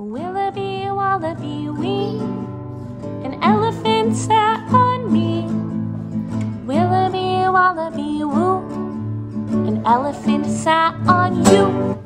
Willoughby, wallaby, wee, an elephant sat on me. Willoughby, wallaby, woo, an elephant sat on you.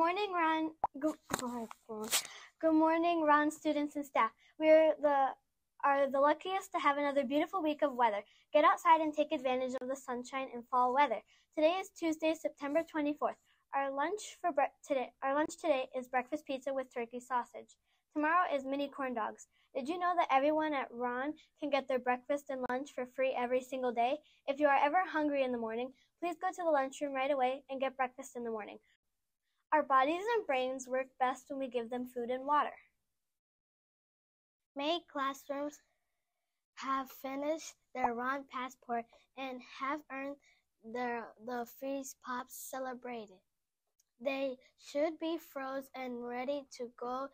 Morning, Rahn. Good, oh good morning, Rahn students and staff. We're the are the luckiest to have another beautiful week of weather. Get outside and take advantage of the sunshine and fall weather. Today is Tuesday, September 24th. Our lunch for today our lunch today is breakfast pizza with turkey sausage. Tomorrow is mini corn dogs. Did you know that everyone at Rahn can get their breakfast and lunch for free every single day? If you are ever hungry in the morning, please go to the lunchroom right away and get breakfast in the morning. Our bodies and brains work best when we give them food and water. Many classrooms have finished their Rahn passport and have earned their the freeze pops celebrated. They should be froze and ready to go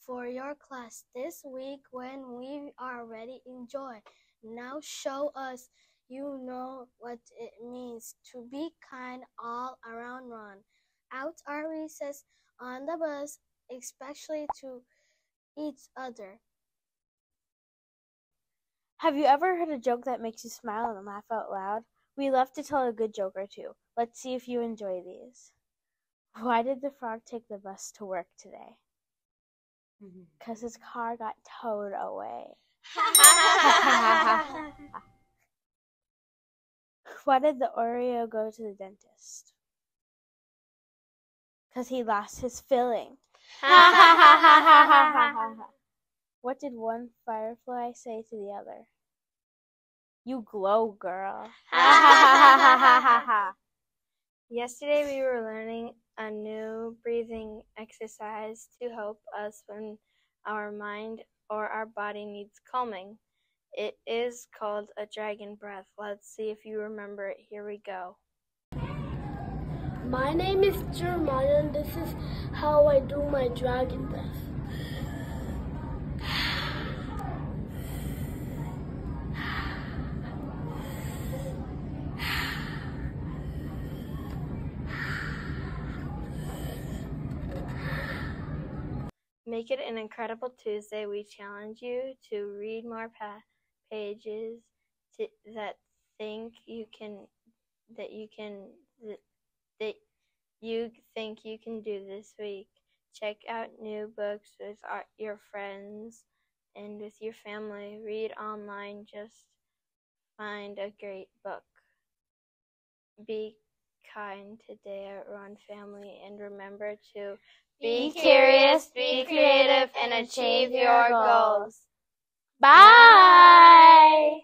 for your class this week when we are ready. Enjoy. Now show us you know what it means to be kind all around Rahn. Out our recess on the bus, especially to each other. Have you ever heard a joke that makes you smile and laugh out loud? We love to tell a good joke or two. Let's see if you enjoy these. Why did the frog take the bus to work today? Because his car got towed away. Why did the Oreo go to the dentist? Because he lost his filling. what did one firefly say to the other? You glow, girl. Yesterday, we were learning a new breathing exercise to help us when our mind or our body needs calming. It is called a dragon breath. Let's see if you remember it. Here we go. My name is Jeremiah, and this is how I do my dragon breath. Make it an incredible Tuesday. We challenge you to read more pa- pages to, that think you can that you can that, that you think you can do this week. Check out new books with your friends and with your family. Read online. Just find a great book. Be kind today at Rahn Family and remember to Be curious, be creative, and achieve your goals. Bye.